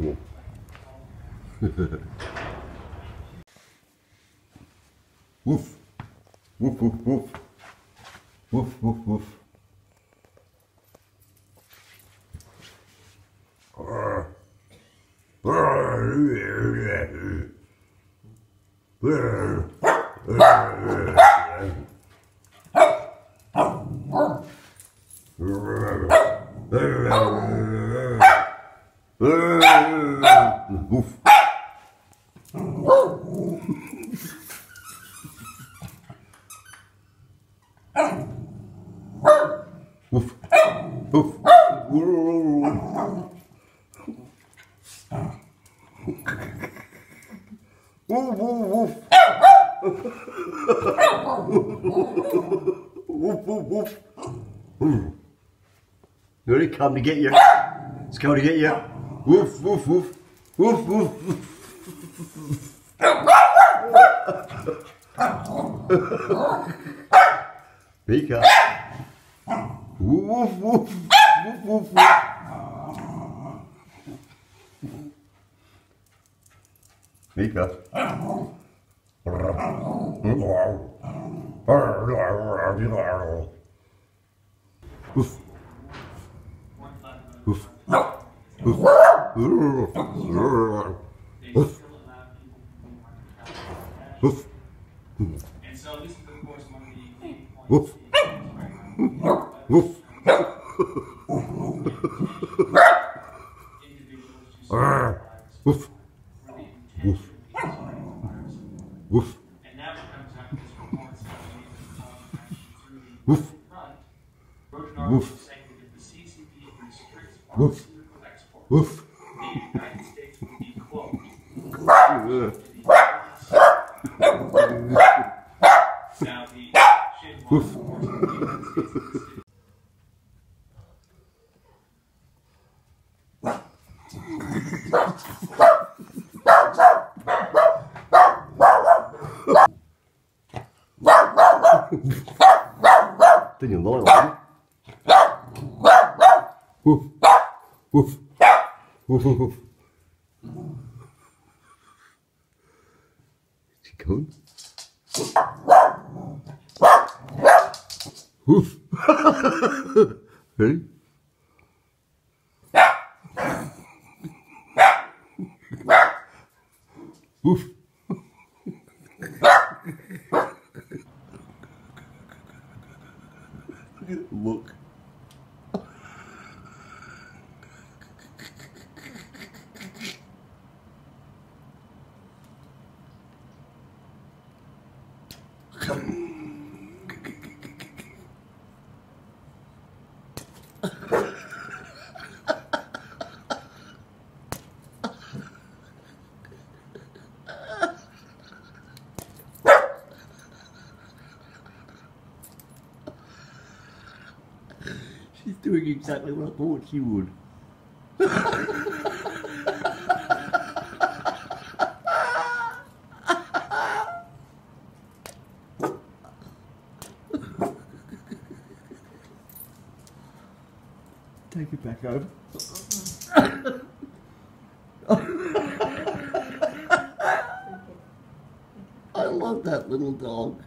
Come on. woof. Woof, woof, woof. Woof, woof, woof. Woof. Woof. Woof. Woof, woof, woof. Woof, woof, woof. Here he come to get you. It's coming to get you. Woof, woof, woof. Woof, woof. Meeka. Woof, woof. Woof, woof, woof. Meeka. Woof. Woof. Woof. Woof. Woof. And so this is of course one of the key points. Woof. Woof. Individuals to survive Woof. Woof. And now it comes this reports through the front. Rodenard was saying that the CCP restricts pharmaceutical export, Woof. Ты не ловил, Woof. Woof. Is he coming? Woof. Ready? Woof. Look. She's doing exactly what I thought she would. Take it back. I love that little dog.